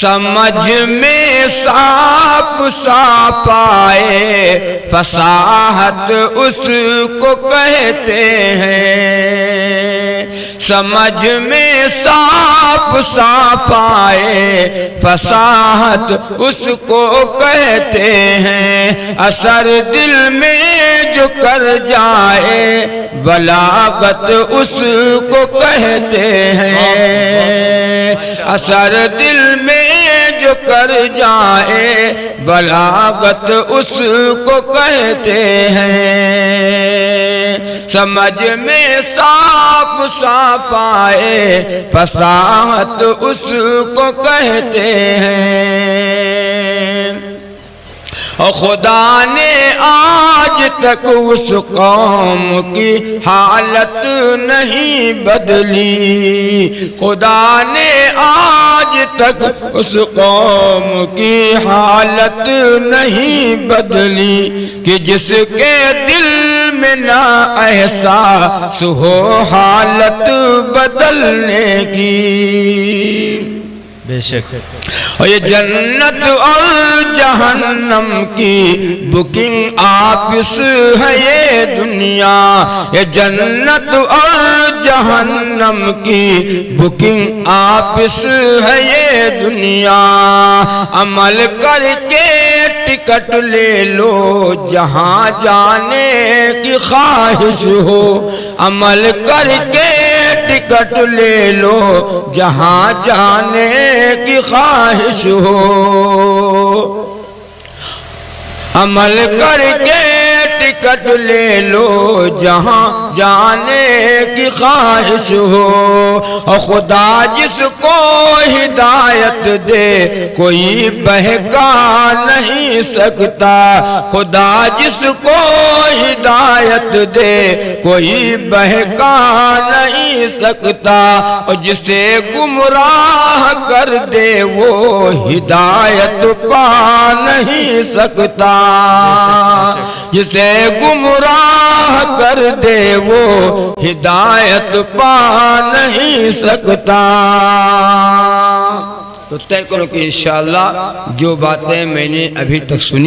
समझ में shop shop आए, फसाहत उसको कहते हैं। समझ में साफ़ साफ़ आए, फसाहत उसको कहते हैं। असर दिल में जो कर जाए, बलागत उसको कहते हैं। असर दिल में जो कर जाए, बलागत उसको कहते हैं। समझ में साफ़ साफ़ आए फसाहत उसको कहते हैं। और खुदा ने आज तक उस कौम की हालत नहीं बदली। खुदा ने आज तक उस कौम की हालत नहीं बदली कि जिसके दिल में ना ऐसा हो हालत बदलने की। बेशक। और ये जन्नत और जहन्नम की बुकिंग आपिस है ये दुनिया। ये जन्नत और जहन्नम की बुकिंग आपिस है ये दुनिया। अमल करके टिकट ले लो, जहाँ जाने की ख्वाहिश हो। अमल करके टिकट ले लो, जहाँ जाने की ख्वाहिश हो। अमल करके टिकट ले लो, जहाँ जाने की ख्वाहिश हो। और खुदा जिसको हिदायत दे, कोई बहका नहीं सकता। खुदा जिसको हिदायत दे, कोई बहका नहीं सकता। और जिसे गुमराह कर दे, वो हिदायत पा नहीं सकता। जिसे गुमराह कर दे, वो हिदायत पा नहीं सकता। तो तय करो कि इंशाल्लाह, जो बातें मैंने अभी तक सुनी